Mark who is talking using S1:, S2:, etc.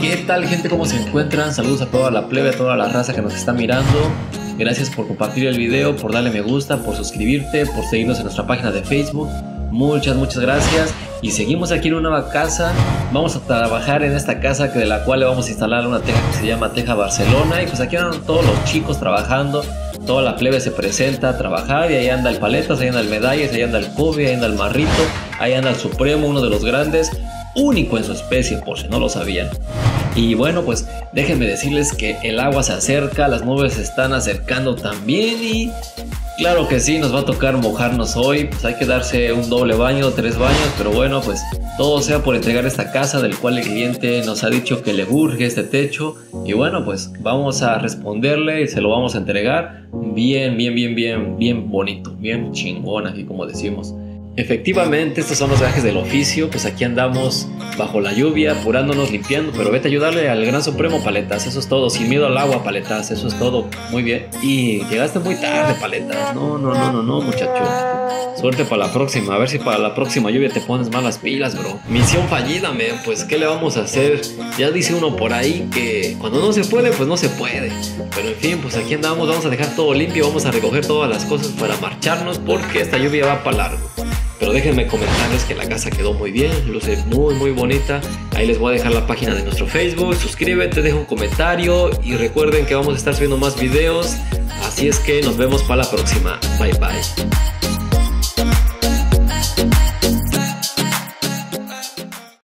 S1: ¿Qué tal gente? ¿Cómo se encuentran? Saludos a toda la plebe, a toda la raza que nos está mirando. Gracias por compartir el video, por darle me gusta, por suscribirte, por seguirnos en nuestra página de Facebook. Muchas, muchas gracias. Y seguimos aquí en una nueva casa. Vamos a trabajar en esta casa de la cual le vamos a instalar una teja que se llama Teja Barcelona. Y pues aquí andan todos los chicos trabajando. Toda la plebe se presenta a trabajar y ahí anda el Paletas, ahí anda el Medallas, ahí anda el Kobe, ahí anda el Marrito, ahí anda el Supremo, uno de los grandes, único en su especie por si no lo sabían. Y bueno, pues déjenme decirles que el agua se acerca, las nubes se están acercando también y claro que sí, nos va a tocar mojarnos hoy, pues hay que darse un doble baño, tres baños, pero bueno, pues todo sea por entregar esta casa del cual el cliente nos ha dicho que le urge este techo y bueno, pues vamos a responderle y se lo vamos a entregar bien, bien, bien, bien, bien bonito, bien chingón aquí como decimos. Efectivamente, estos son los gajes del oficio, pues aquí andamos bajo la lluvia, apurándonos, limpiando, pero vete a ayudarle al gran supremo, Paletas, eso es todo, sin miedo al agua, Paletas, eso es todo, muy bien. Y llegaste muy tarde, Paletas, no, no, no, no, no, muchacho. Suerte para la próxima, a ver si para la próxima lluvia te pones más las pilas, bro. Misión fallida, men, pues ¿qué le vamos a hacer? Ya dice uno por ahí que cuando no se puede, pues no se puede. Pero en fin, pues aquí andamos, vamos a dejar todo limpio, vamos a recoger todas las cosas para marcharnos porque esta lluvia va para largo. Pero déjenme comentarles que la casa quedó muy bien, luce muy muy bonita. Ahí les voy a dejar la página de nuestro Facebook. Suscríbete, deja un comentario y recuerden que vamos a estar subiendo más videos. Así es que nos vemos para la próxima. Bye bye.